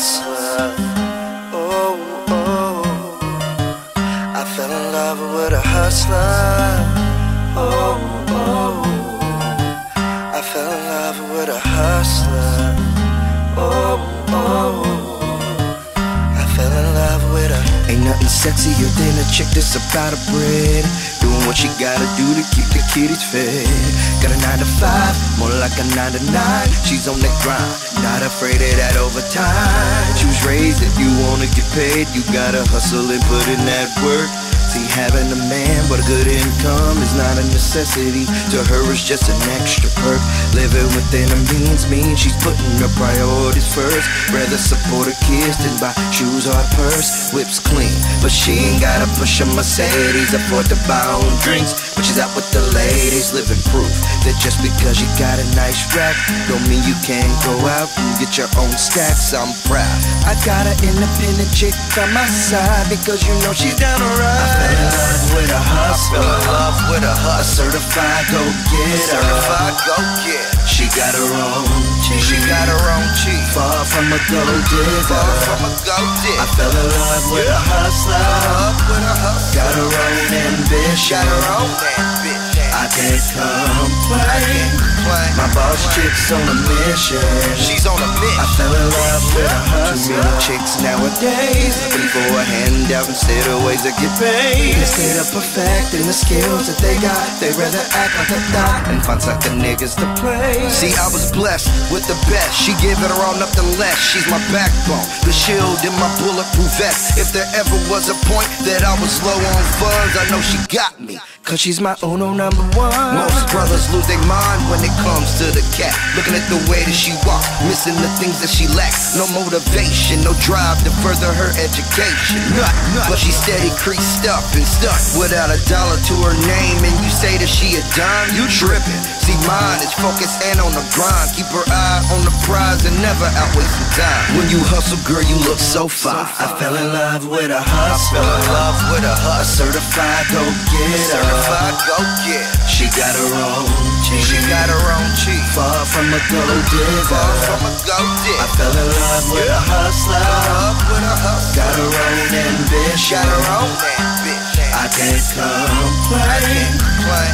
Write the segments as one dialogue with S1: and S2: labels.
S1: hustler. Oh, oh. I fell in love with a hustler. Oh, oh. I fell in love with a hustler. Oh, oh. I fell in love with a.
S2: Ain't nothing sexier than a chick that's about a bread. Doing what she gotta do to keep the kiddies fed. Got a nine to five, more like a nine to nine. She's on the grind, not afraid of that overtime. She was raised if you wanna get paid, you gotta hustle and put in that work. See, having a man but a good income is not a necessity. To her, it's just an extra perk. Living within her means means she's putting her priorities first. Rather support her kids than buy shoes or a purse. Whips clean, but she ain't gotta push a Mercedes. Afford to buy own drinks, but she's out with the ladies. Living proof that just because you got a nice rack, don't mean you can't go out and get your own stacks. I'm proud. I got an independent chick on my side because you know she's down to ride. I fell in love with a hustler.
S1: Fell in love with a
S2: A
S1: hustler.
S2: certified go-getter.
S1: Certified go get.
S2: She got her own cheese.
S1: She got her own cheese.
S2: Far from a gold digger.
S1: Far from a go dig.
S2: I fell in love with a hustler.
S1: With a hustler.
S2: Got her own ambition.
S1: Got her own.
S2: I can't complain.
S1: complain.
S2: My boss chick's on a mission.
S1: She's on a mission.
S2: I fell in love with a hustler. Too many chicks nowadays looking for a handout instead of ways to get paid. Instead of perfecting the skills that they got, they rather act like a thot and find sucker niggas to play.
S1: See, I was blessed with the best. She gave it her all, nothing less. She's my backbone, the shield in my bulletproof vest. If there ever was a point that I was low on funds, I know she got me.
S2: Cause she's my uno number one.
S1: Most brothers lose their mind when it comes to the cat. Looking at the way that she walk, missing the things that she lacks. No motivation, no drive to further her education. Nut, nut. But she steady creased up and stuck without a dollar to her name. And you say that she a dime, you tripping. See, mine is focused and on the grind. Keep her eye on the prize and never out wasting time. When you hustle, girl, you look so fine.
S2: I fell in love with a
S1: I
S2: hustler.
S1: fell in love with a hustler.
S2: certified go-getter.
S1: Certified go get.
S2: She got her own cheese.
S1: She got her own cheese.
S2: Far from a gold digger.
S1: Far from a go
S2: I fell in love with a hustler.
S1: Up with a hustler.
S2: Got her own ambition.
S1: Got her own bitch.
S2: I can't
S1: I
S2: complain.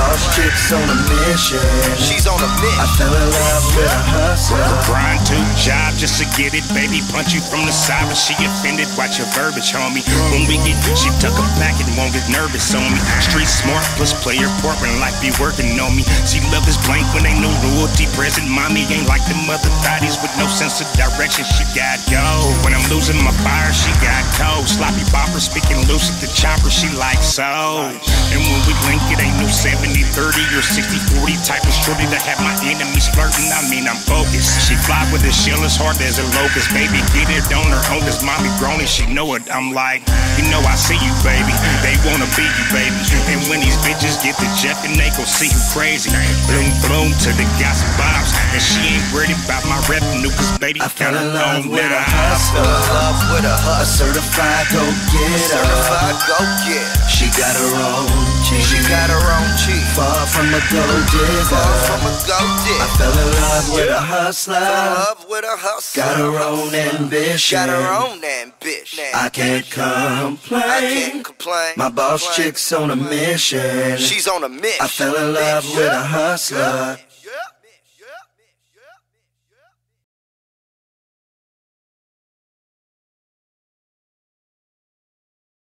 S1: can't
S2: boss chick's on a mission.
S1: She's on a
S2: I
S1: mission.
S2: I fell in love with a hustler.
S3: Grind to job just to get it, baby. Punch you from the side, but she offended. Watch your verbiage, homie. When we get, she tuck a back and won't get nervous on me. Street smart plus player port when life be working on me. She love this blank when ain't no loyalty present. Mommy ain't like the mother thotties with no sense of direction. She got go. When I'm losing my fire, she got cold. Sloppy bopper speaking loose at the chopper. She like so. And when we link, it ain't no 70 30 or 60 40 type of shorty to have my enemies flirting. I mean, I'm focused. She fly with a shell as hard as a locust. Baby, get it on her own, cause mommy grown and she know it. I'm like, you know, I see you, baby. They wanna be you, baby. And when these bitches get the jet, and they gon' see you crazy. Bloom, bloom to the gossip vibes. And she ain't worried about my revenue, cause baby,
S2: I fell
S3: kinda
S2: in love with a
S3: now.
S1: Fell
S2: hustler.
S1: love with a
S2: A
S1: hustler.
S2: certified go-getter.
S1: Certified go get.
S2: She got her own cheese.
S1: She got her own cheese.
S2: Far from a gold digger.
S1: From a go
S2: I fell in love with a hustler.
S1: love with a hustler.
S2: Got her own ambition.
S1: Got her own ambition.
S2: I can't complain.
S1: I can't complain.
S2: My boss chick's on a mission.
S1: She's on a mission.
S2: I fell in love with a hustler.